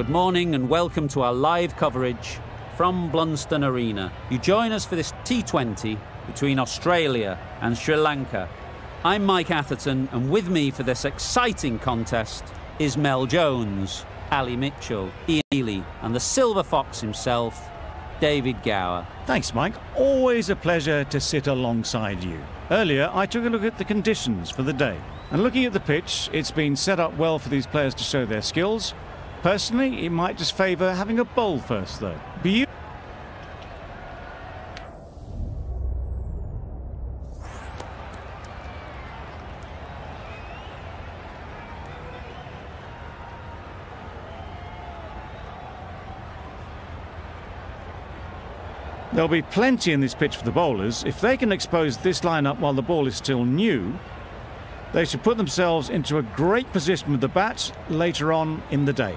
Good morning and welcome to our live coverage from Blundstone Arena. You join us for this T20 between Australia and Sri Lanka. I'm Mike Atherton, and with me for this exciting contest is Mel Jones, Ali Mitchell, Ian Healy, and the Silver Fox himself, David Gower. Thanks, Mike. Always a pleasure to sit alongside you. Earlier, I took a look at the conditions for the day. And looking at the pitch, it's been set up well for these players to show their skills. Personally, it might just favour having a bowl first, though. Be There'll be plenty in this pitch for the bowlers. If they can expose this lineup while the ball is still new, they should put themselves into a great position with the bat later on in the day.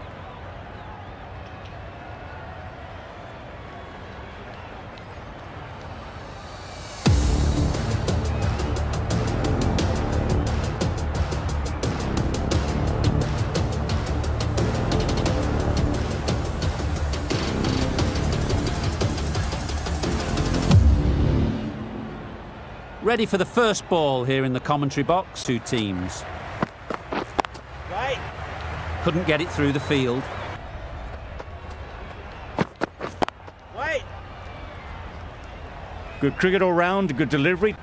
Ready for the first ball here in the commentary box. Two teams. Right. Couldn't get it through the field. Wait. Good cricket all round, good delivery.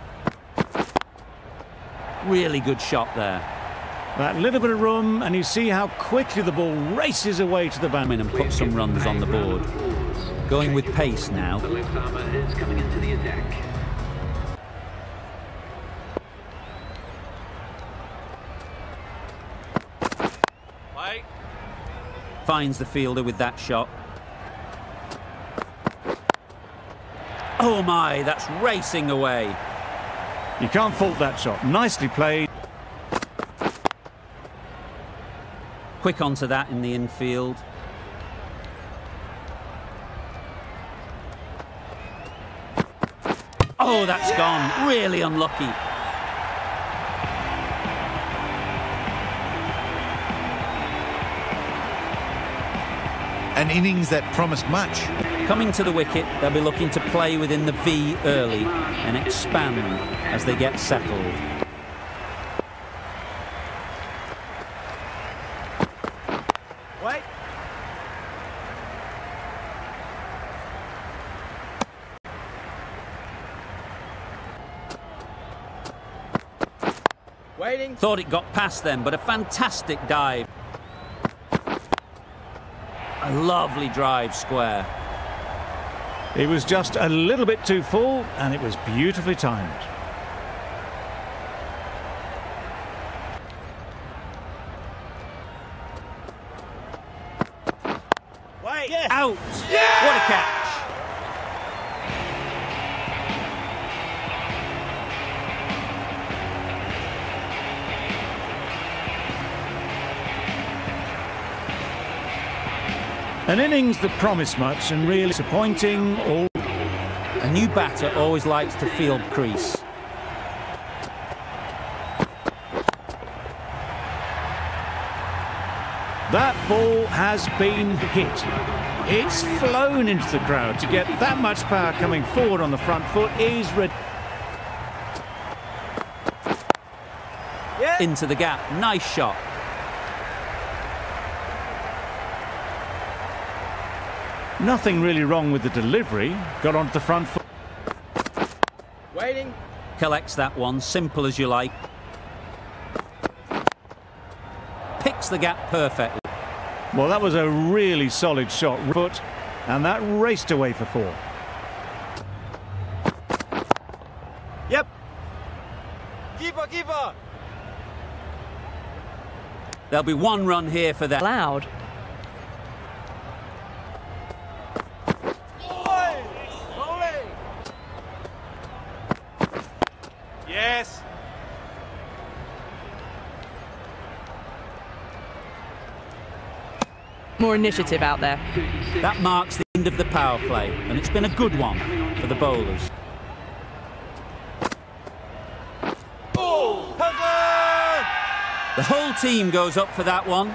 Really good shot there. That little bit of room, and you see how quickly the ball races away to the Come batsman. and puts some runs on the board. Going with pace now. The left armer is coming into the attack. Finds the fielder with that shot. Oh my, that's racing away. You can't fault that shot. Nicely played. Quick onto that in the infield. Oh, that's gone. Really unlucky. An innings that promised much. Coming to the wicket, they'll be looking to play within the V early and expand as they get settled. Wait. Waiting. Thought it got past them, but a fantastic dive. A lovely drive square. It was just a little bit too full, and it was beautifully timed. Wait. Yes. Out! What a catch! An innings that promised much and really disappointing. All A new batter always likes to field crease. that ball has been hit. It's flown into the crowd. To get that much power coming forward on the front foot is. Yeah. Into the gap. Nice shot. Nothing really wrong with the delivery. Got onto the front foot. Waiting. Collects that one. Simple as you like. Picks the gap perfectly. Well, that was a really solid shot. Foot, and that raced away for four. Yep. Keeper, keeper. There'll be one run here for that. Loud. Oi. Bowling. Yes. More initiative out there. That marks the end of the power play, and it's been a good one for the bowlers. The whole team goes up for that one.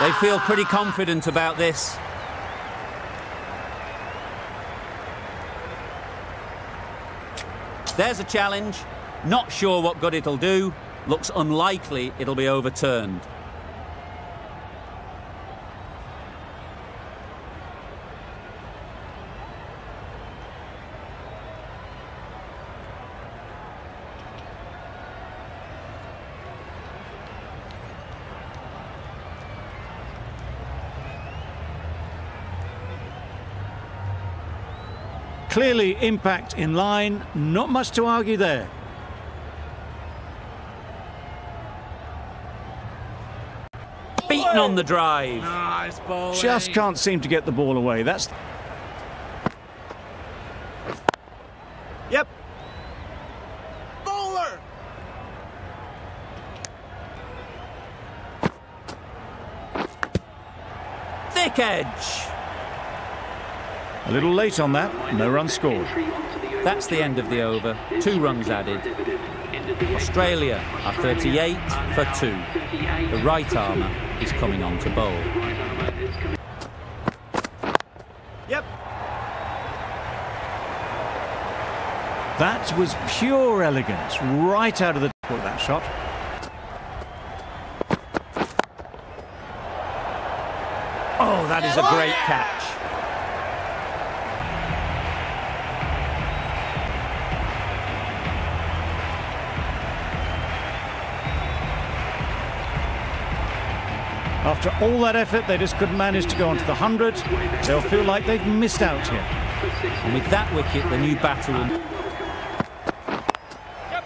They feel pretty confident about this. There's a challenge. Not sure what good it'll do. Looks unlikely it'll be overturned. Clearly, impact in line. Not much to argue there. Beaten on the drive. Nice bowling. Just eh? can't seem to get the ball away. That's Yep. Bowler. Thick edge. A little late on that. No run scored. That's the end of the over. Two runs added. Australia are 38 for two. The right armer is coming on to bowl. Yep. That was pure elegance, right out of the top of that shot. Oh, that is a great catch. After all that effort, they just couldn't manage to go onto the 100. They'll feel like they've missed out here. And with that wicket, the new batter will. Yep.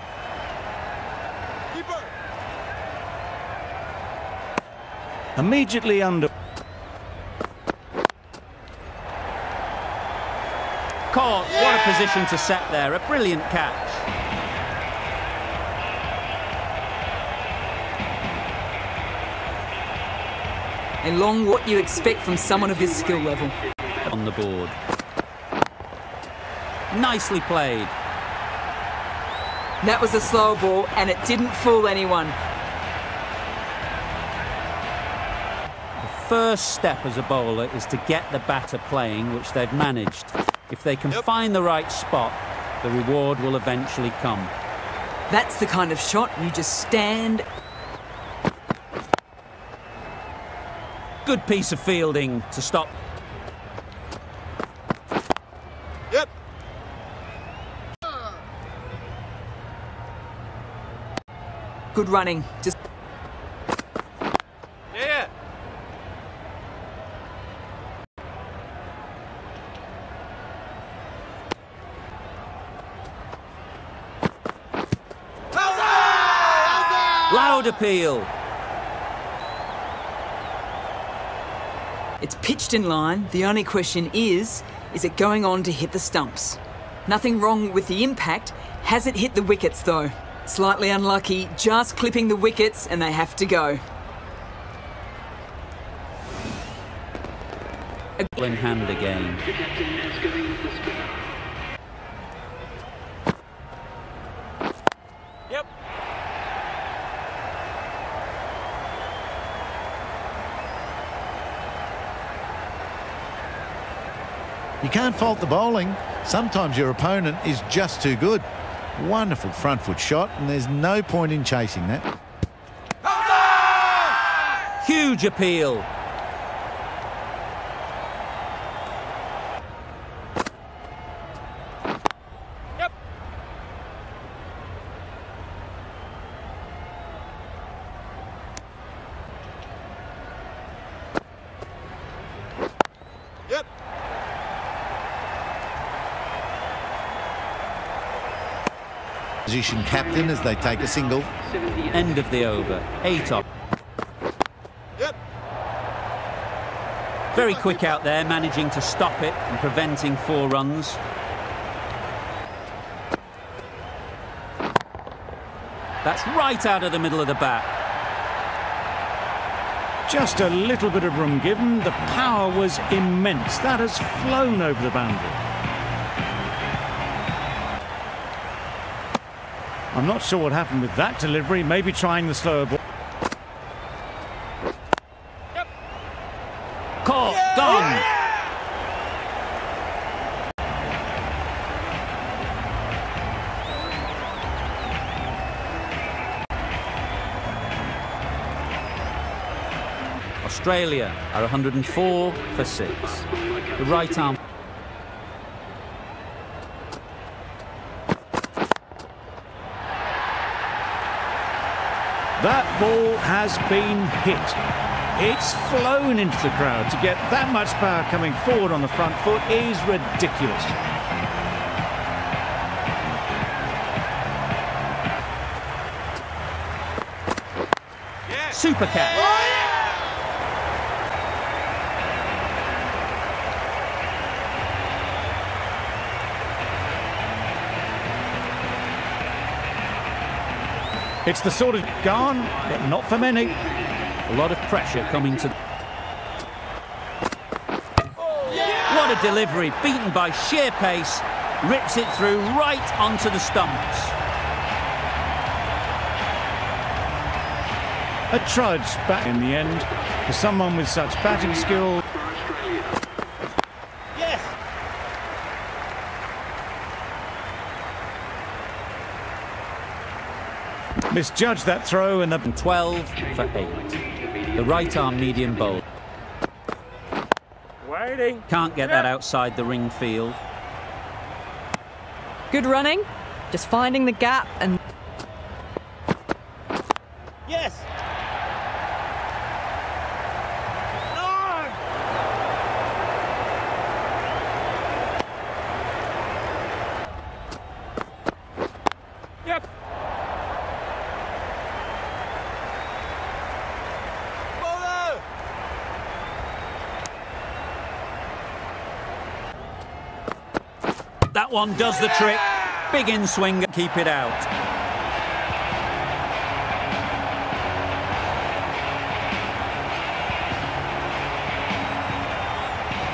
Immediately under. Caught. What a position to set there. A brilliant catch. And long what you expect from someone of his skill level. On the board. Nicely played. That was a slow ball and it didn't fool anyone. The first step as a bowler is to get the batter playing, which they've managed. If they can find the right spot, the reward will eventually come. That's the kind of shot you just stand. Good piece of fielding to stop. Yep. Good running. Just Yeah. Loud appeal. It's pitched in line. The only question is, is it going on to hit the stumps? Nothing wrong with the impact. Has it hit the wickets though? Slightly unlucky, just clipping the wickets and they have to go. In hand again. You can't fault the bowling. Sometimes your opponent is just too good. Wonderful front foot shot, and there's no point in chasing that. Huge appeal. Position captain as they take a single. End of the over. Eight off. Yep. Very quick out there, managing to stop it and preventing four runs. That's right out of the middle of the bat. Just a little bit of room given. The power was immense. That has flown over the boundary. I'm not sure what happened with that delivery, maybe trying the slower ball. Yep. Caught, yeah! done! Yeah! Australia are 104 for 6. The right arm That ball has been hit. It's flown into the crowd. To get that much power coming forward on the front foot is ridiculous. super catch. It's the sort of gone, but not for many. A lot of pressure coming to. What a delivery! Beaten by sheer pace, rips it through right onto the stumps. A trudge back in the end for someone with such batting skill. Yes. Misjudged that throw and the 12 for 8. The right arm medium bowl. Waiting. Can't get that outside the ring field. Good running, just finding the gap and Yes. No. Yep. Bowler. That one does the trick. Big in swing, keep it out.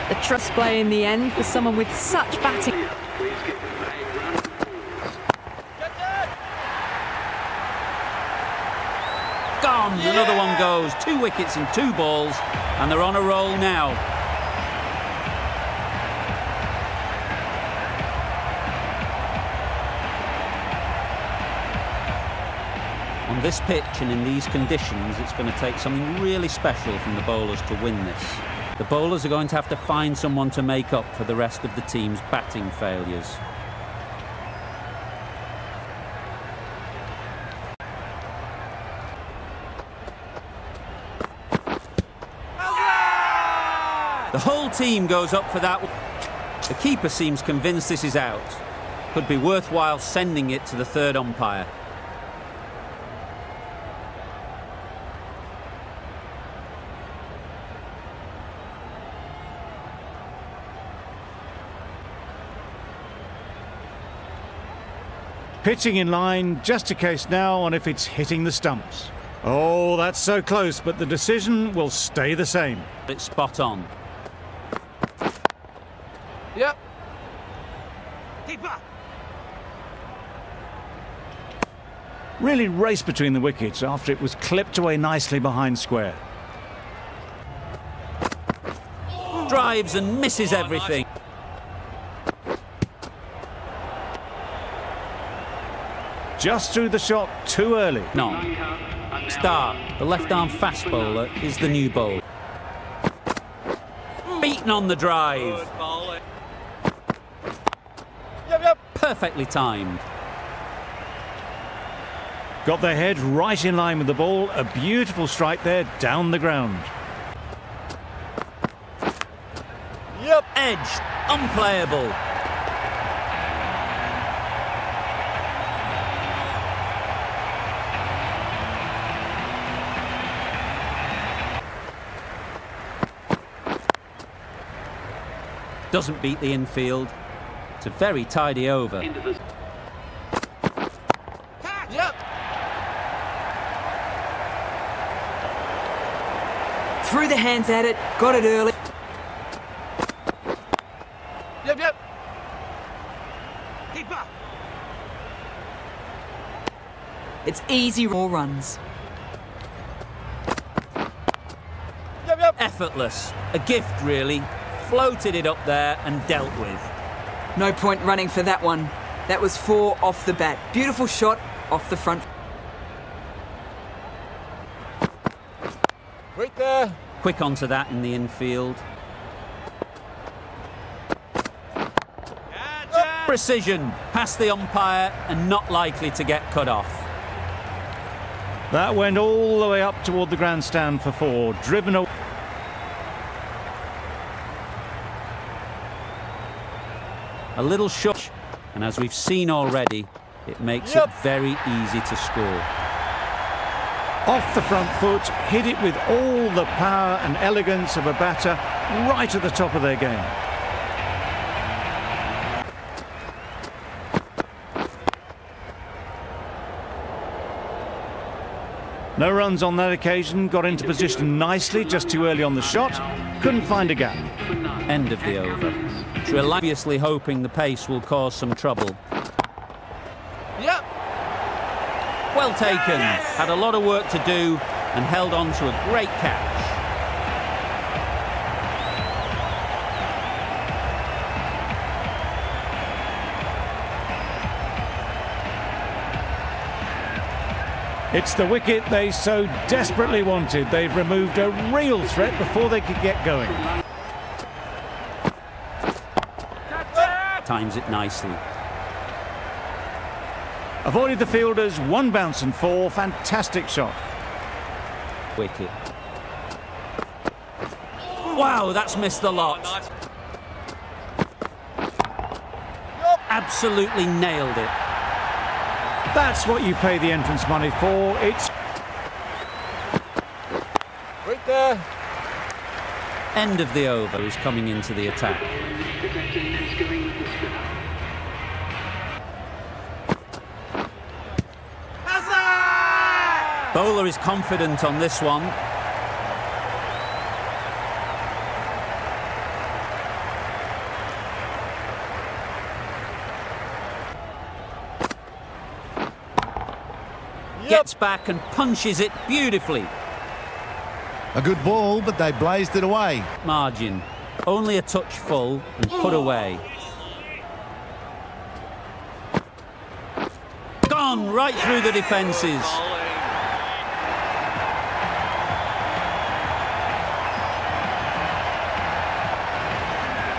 the trust play in the end for someone with such batting. Please give them a run. Get that. Gone. Another one goes. Two wickets and two balls, and they're on a roll now. This pitch and in these conditions, it's going to take something really special from the bowlers to win this. The bowlers are going to have to find someone to make up for the rest of the team's batting failures. The whole team goes up for that. The keeper seems convinced this is out. Could be worthwhile sending it to the third umpire. Pitching in line, just a case now on if it's hitting the stumps. Oh, that's so close, but the decision will stay the same. It's spot on. Yep. Keeper. Really raced between the wickets after it was clipped away nicely behind square. Drives and misses everything. Just through the shot too early. None. Start. The left arm fast bowler is the new bowl. Beaten on the drive. Yep, yep. Perfectly timed. Got their head right in line with the ball. A beautiful strike there down the ground. Yep. Edged. Unplayable. Doesn't beat the infield. It's a very tidy over. The Yep. Threw the hands at it, got it early. Yep, yep. Keeper. It's easy more runs. Yep, yep. Effortless. A gift, really. Floated it up there and dealt with. No point running for that one. That was four off the bat. Beautiful shot off the front. Wait there. Quick onto that in the infield. Precision past the umpire and not likely to get cut off. That went all the way up toward the grandstand for four, driven away. A little short, and as we've seen already, it makes Yep. it very easy to score. Off the front foot, hit it with all the power and elegance of a batter, right at the top of their game. No runs on that occasion, got into position nicely, just too early on the shot, couldn't find a gap. End of the over. Sri Lanka obviously hoping the pace will cause some trouble. Yep. Well taken. Had a lot of work to do and held on to a great catch. It's the wicket they so desperately wanted. They've removed a real threat before they could get going. Times it nicely. Avoided the fielders, one bounce and four. Fantastic shot. Wicket. Wow, that's missed the lot. Absolutely nailed it. That's what you pay the entrance money for. It's Right there. End of the over is coming into the attack. The captain is going with the spinner. Bowler is confident on this one. Gets back and punches it beautifully. A good ball, but they blazed it away. Margin. Only a touch full and put away. Gone right through the defences.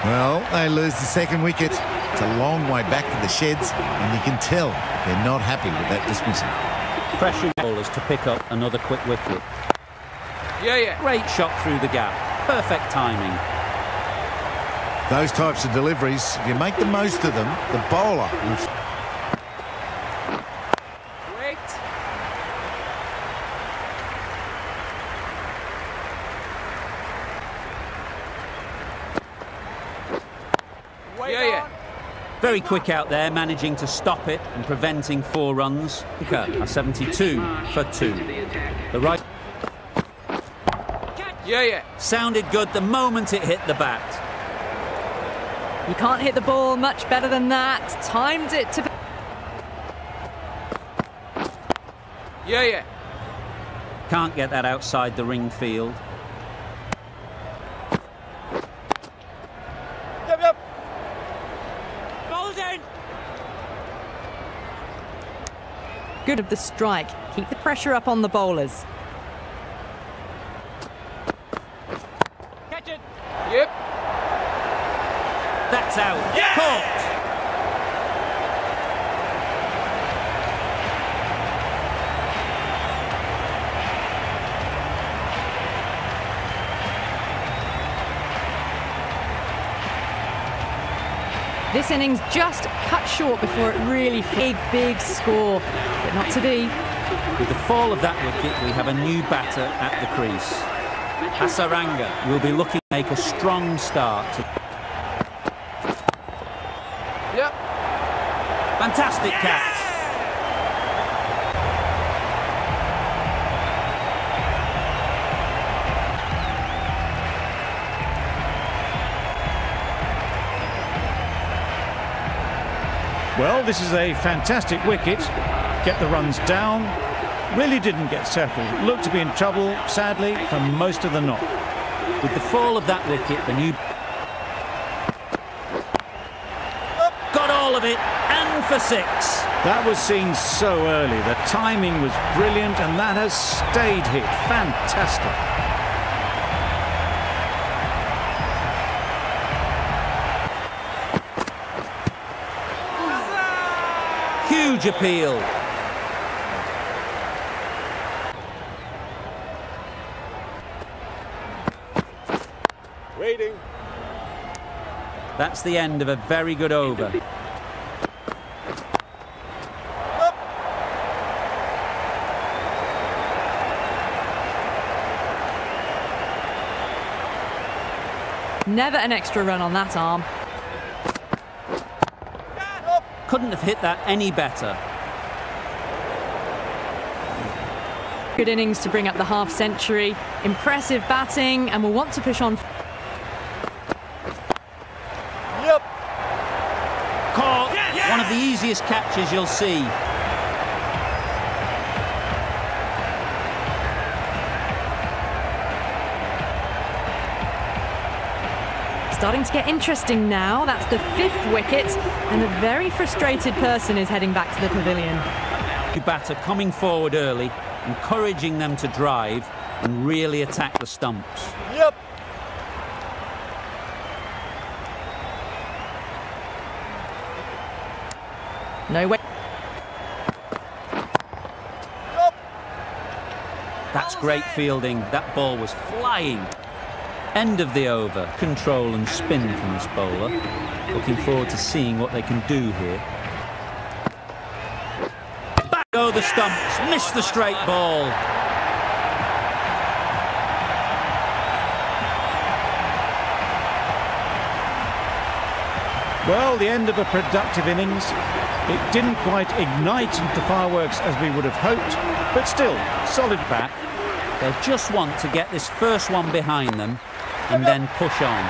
Well, they lose the second wicket. It's a long way back to the sheds, and you can tell they're not happy with that dismissal. Pressure bowlers to pick up another quick wicket. Yeah, yeah. Great shot through the gap. Perfect timing. Those types of deliveries, if you make the most of them, the bowler will Wait. Yeah, yeah. Very quick out there, managing to stop it and preventing four runs. A 72 for two. The. The right Yeah, yeah. sounded good the moment it hit the bat. You can't hit the ball much better than that. Timed it to. Yeah, yeah. Can't get that outside the ring field. Yep, yep. Ball's in. Good of the strike. Keep the pressure up on the bowlers. Catch it. Yep. That's out. Caught. This innings just cut short before it really big, big score, but not to be. With the fall of that wicket, we have a new batter at the crease. Hasaranga will be looking to make a strong start. Yep. Fantastic catch. Well, this is a fantastic wicket. Get the runs down. Really didn't get settled. Looked to be in trouble, sadly, for most of the knock. With the fall of that wicket, the new got all of it and for six. That was seen so early. The timing was brilliant, and that has stayed hit. Fantastic. Huge appeal. Waiting. That's the end of a very good over. Never an extra run on that arm. Couldn't have hit that any better. Good innings to bring up the half century. Impressive batting, and we'll want to push on. Yep. Caught. One of the easiest catches you'll see. Starting to get interesting now. That's the fifth wicket, and a very frustrated person is heading back to the pavilion. Batter coming forward early, encouraging them to drive and really attack the stumps. Yep. No way. That's great fielding. That ball was flying. End of the over. Control and spin from this bowler. Looking forward to seeing what they can do here. Back go the stumps. Missed the straight ball. Well, the end of a productive innings. It didn't quite ignite into fireworks as we would have hoped, but still, solid back. They'll just want to get this first one behind them and then push on.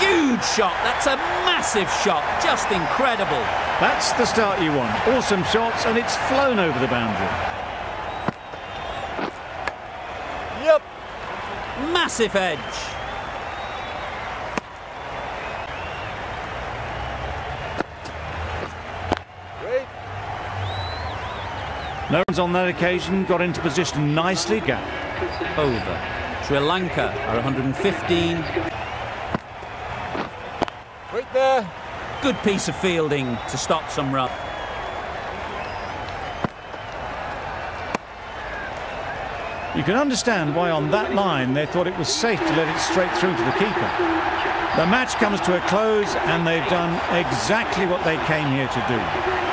Huge shot. That's a massive shot. Just incredible. That's the start you want. Awesome shots, and it's flown over the boundary. Yep. Massive edge. Wait. No one's on that occasion, got into position nicely. Gap. Over. Sri Lanka are 115. Right there. Good piece of fielding to stop some run. You can understand why on that line they thought it was safe to let it straight through to the keeper. The match comes to a close and they've done exactly what they came here to do.